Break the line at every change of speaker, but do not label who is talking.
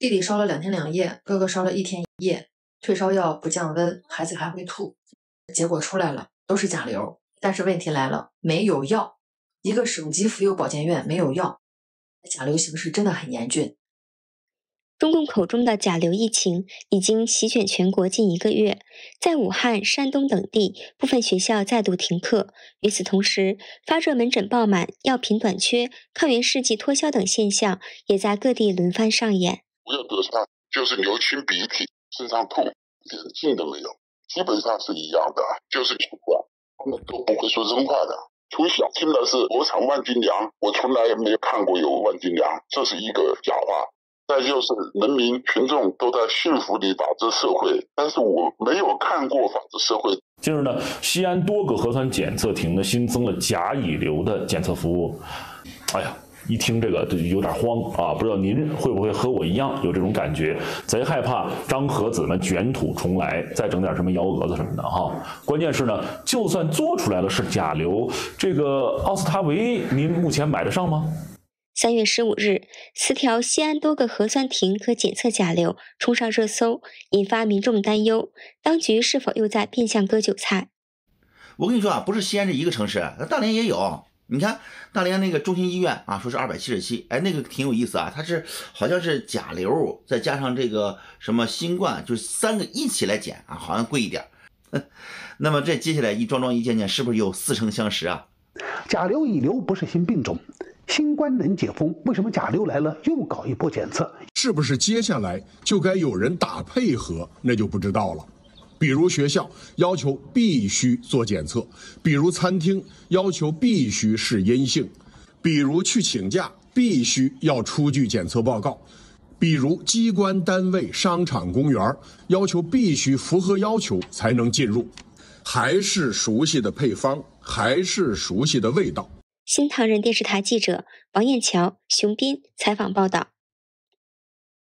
弟弟烧了两天两夜，哥哥烧了一天一夜，退烧药不降温，孩子还会吐，结果出来了，都是甲流。但是问题来了，没有药，一个省级妇幼保健院没有药，甲流形势真的很严峻。
中共口中的甲流疫情已经席卷全国近一个月，在武汉、山东等地，部分学校再度停课。与此同时，发热门诊爆满、药品短缺、抗原试剂脱销等现象也在各地轮番上演。
我有得上就是流清鼻涕、身上痛，一点劲都没有，基本上是一样的，就是奇怪，他们都不会说真话的。从小听的是国产万金粮，我从来也没有看过有万金粮，这是一个假话。再就是人民群众都在幸福的法治社会，但是我没有看过法治社会。
近日呢，西安多个核酸检测亭呢新增了甲乙流的检测服务。哎呀，一听这个就有点慌啊！不知道您会不会和我一样有这种感觉？贼害怕张和子们卷土重来，再整点什么幺蛾子什么的哈。关键是呢，就算做出来了是甲流，这个奥司他韦您目前买得上吗？
三月十五日，词条西安多个核酸亭可检测甲流冲上热搜，引发民众担忧。当局是否又在变相割韭菜？
我跟你说啊，不是西安这一个城市，大连也有。你看大连那个中心医院啊，说是二百七十七，哎，那个挺有意思啊，它是好像是甲流再加上这个什么新冠，就是三个一起来检啊，好像贵一点。那么这接下来一桩桩一件件，是不是又似曾相识啊？
甲流乙流不是新病种。新冠能解封，为什么甲流来了又搞一波检测？
是不是接下来就该有人打配合？那就不知道了。比如学校要求必须做检测，比如餐厅要求必须是阴性，比如去请假必须要出具检测报告，比如机关单位、商场、公园要求必须符合要求才能进入，还是熟悉的配方，还是熟悉的味道。
新唐人电视台记者王艳桥、熊斌采访报道。